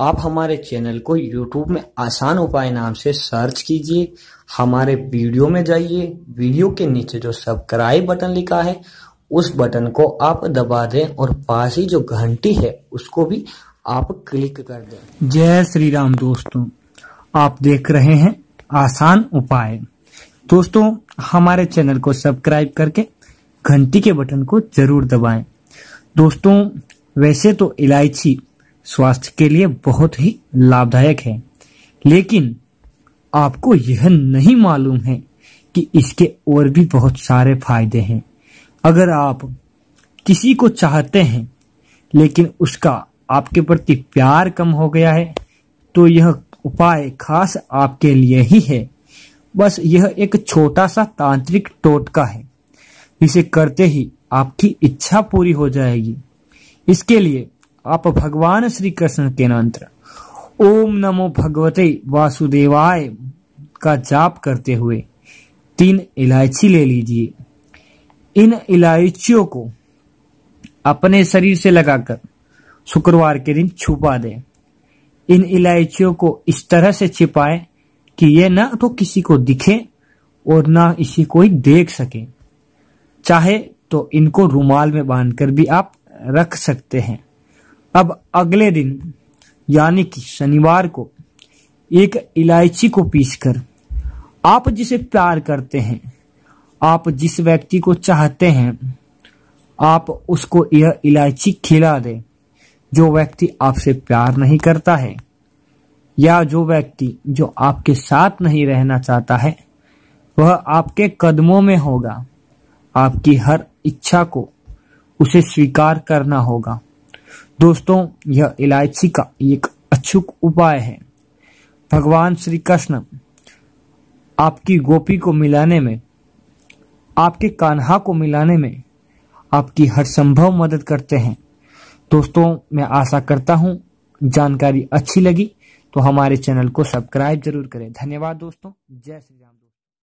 आप हमारे चैनल को YouTube में आसान उपाय नाम से सर्च कीजिए, हमारे वीडियो में जाइए, वीडियो के नीचे जो सब्सक्राइब बटन लिखा है, उस बटन को आप दबा दें और पास ही जो घंटी है, उसको भी आप क्लिक कर दें। जय श्री राम दोस्तों, आप देख रहे हैं आसान उपाय। दोस्तों, हमारे चैनल को सब्सक्राइब करके घंटी के बटन को ज़रूर दबाएँ। दोस्तों, वैसे तो इलायची स्वास्थ्य के लिए बहुत ही लाभदायक है। लेकिन आपको यह नहीं मालूम है कि इसके और भी बहुत सारे फ़ायदे हैं। अगर आप किसी को चाहते हैं, लेकिन उसका आपके प्रति प्यार कम हो गया है तो यह उपाय खास आपके लिए ही है। बस यह एक छोटा सा तांत्रिक टोटका है। इसे करते ही आपकी इच्छा पूरी हो जाएगी। इसके लिए आप भगवान श्री कृष्ण के मंत्र ओम नमो भगवते वासुदेवाय का जाप करते हुए तीन इलायची ले लीजिए। इन इलायचियों को अपने शरीर से लगाकर शुक्रवार के दिन छुपा दें। इन इलायचियों को इस तरह से छिपाए कि ये ना तो किसी को दिखे और ना इसी कोई देख सके। चाहे तो इनको रुमाल में बांधकर भी आप रख सकते हैं। अब अगले दिन, यानी कि शनिवार को, एक इलायची को पीसकर, आप जिसे प्यार करते हैं, आप जिस व्यक्ति को चाहते हैं, आप उसको यह इलायची खिला दें, जो व्यक्ति आपसे प्यार नहीं करता है, या जो व्यक्ति जो आपके साथ नहीं रहना चाहता है, वह आपके कदमों में होगा। आपकी हर इच्छा को उसे स्वीकार करना होगा। दोस्तों, यह इलायची का एक अचूक उपाय है। भगवान श्री कृष्ण आपकी गोपी को मिलाने में, आपके कान्हा को मिलाने में आपकी हर संभव मदद करते हैं। दोस्तों, मैं आशा करता हूँ जानकारी अच्छी लगी तो हमारे चैनल को सब्सक्राइब ज़रूर करें। धन्यवाद दोस्तों। जय श्री राम।